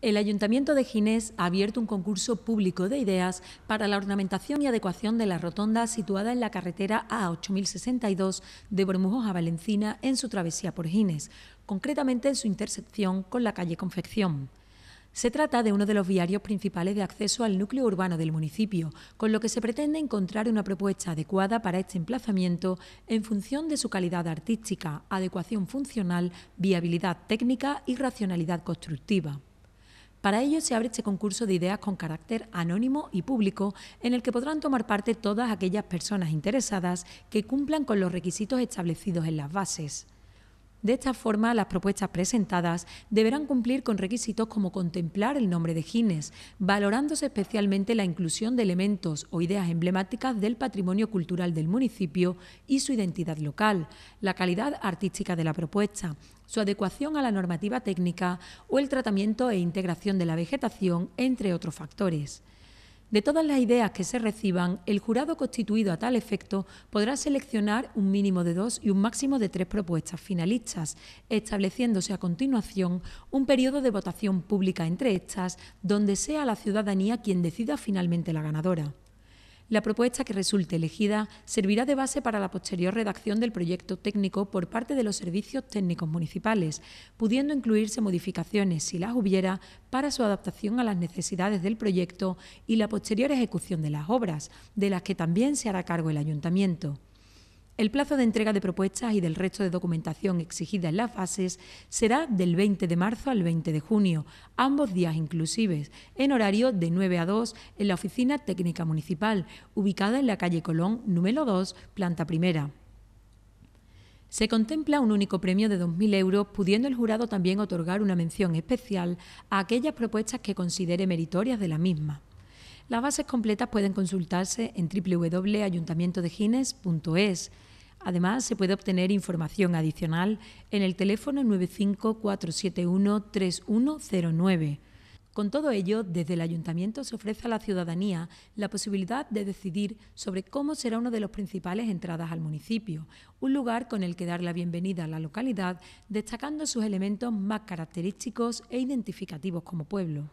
El Ayuntamiento de Ginés ha abierto un concurso público de ideas para la ornamentación y adecuación de la rotonda situada en la carretera A8062 de Bormujos a Valencina en su travesía por Ginés, concretamente en su intersección con la calle Confección. Se trata de uno de los viarios principales de acceso al núcleo urbano del municipio, con lo que se pretende encontrar una propuesta adecuada para este emplazamiento en función de su calidad artística, adecuación funcional, viabilidad técnica y racionalidad constructiva. Para ello se abre este concurso de ideas con carácter anónimo y público en el que podrán tomar parte todas aquellas personas interesadas que cumplan con los requisitos establecidos en las bases. De esta forma, las propuestas presentadas deberán cumplir con requisitos como contemplar el nombre de Gines, valorándose especialmente la inclusión de elementos o ideas emblemáticas del patrimonio cultural del municipio y su identidad local, la calidad artística de la propuesta, su adecuación a la normativa técnica o el tratamiento e integración de la vegetación, entre otros factores. De todas las ideas que se reciban, el jurado constituido a tal efecto podrá seleccionar un mínimo de dos y un máximo de tres propuestas finalistas, estableciéndose a continuación un periodo de votación pública entre estas, donde sea la ciudadanía quien decida finalmente la ganadora. La propuesta que resulte elegida servirá de base para la posterior redacción del proyecto técnico por parte de los servicios técnicos municipales, pudiendo incluirse modificaciones, si las hubiera, para su adaptación a las necesidades del proyecto y la posterior ejecución de las obras, de las que también se hará cargo el ayuntamiento. El plazo de entrega de propuestas y del resto de documentación exigida en las fases será del 20 de marzo al 20 de junio, ambos días inclusives, en horario de 9 a 2 en la Oficina Técnica Municipal, ubicada en la calle Colón, número 2, planta primera. Se contempla un único premio de 2.000 euros, pudiendo el jurado también otorgar una mención especial a aquellas propuestas que considere meritorias de la misma. Las bases completas pueden consultarse en www.ayuntamientodegines.es. Además, se puede obtener información adicional en el teléfono 954713109. Con todo ello, desde el Ayuntamiento se ofrece a la ciudadanía la posibilidad de decidir sobre cómo será una de las principales entradas al municipio, un lugar con el que dar la bienvenida a la localidad, destacando sus elementos más característicos e identificativos como pueblo.